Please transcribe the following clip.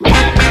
Yeah.